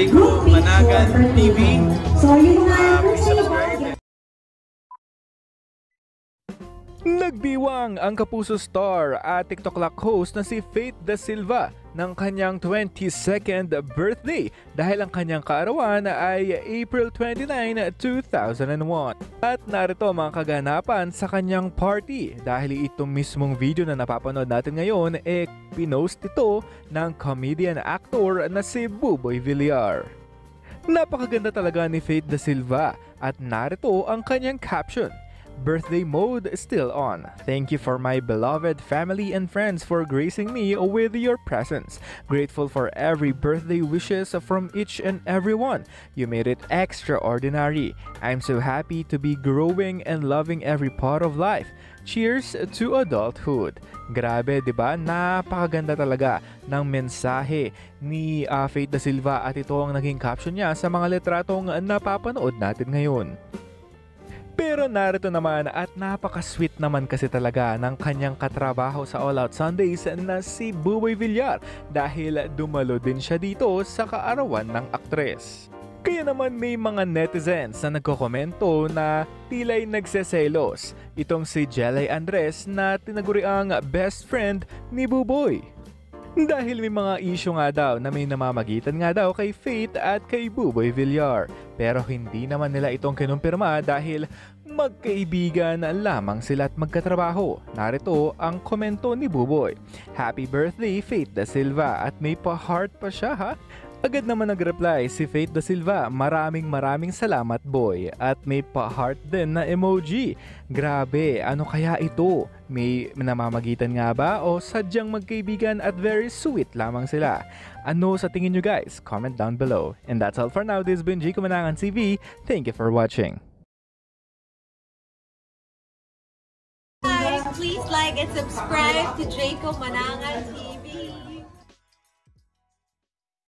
Picture Managan TV. So, yung mga Nagdiwang ang Kapuso star at TikTok host na si Faith Da Silva ng kanyang 22nd birthday dahil ang kanyang kaarawan ay April 29, 2001. At narito mga kaganapan sa kanyang party dahil itong mismong video na napapanood natin ngayon eh pinost ito ng comedian actor na si Buboy Villar. Napakaganda talaga ni Faith Da Silva at narito ang kanyang caption. Birthday mode still on. Thank you for my beloved family and friends for gracing me with your presence. Grateful for every birthday wishes from each and every one. You made it extraordinary. I'm so happy to be growing and loving every part of life. Cheers to adulthood. Grabe, 'di ba? Napakaganda talaga ng mensahe ni uh, Faith Da Silva at ito ang naging caption niya sa mga litratong napapanood natin ngayon. Pero narito naman at napaka-sweet naman kasi talaga ng kanyang katrabaho sa All Out Sundays na si Buboy Villar dahil dumalo din siya dito sa kaarawan ng aktres. Kaya naman may mga netizens na nagkokomento na tila'y nagseselos itong si Jelay Andres na tinaguri ang best friend ni Buboy. Dahil may mga issue nga daw na may namamagitan nga daw kay Faith at kay Buboy Villar. Pero hindi naman nila itong kinumpirma dahil magkaibigan lamang sila at magkatrabaho. Narito ang komento ni Buboy. Happy birthday Faith Da Silva at may pa-heart pa siya ha. Agad naman nag-reply si Faith Da Silva, maraming maraming salamat boy at may pa-heart din na emoji. Grabe, ano kaya ito? May namamagitan nga ba o sadyang magkaibigan at very sweet lamang sila? Ano sa tingin nyo guys? Comment down below. And that's all for now. This has been G Kumanangan TV. Thank you for watching. Guys, please like and subscribe to Jacob Manangan TV.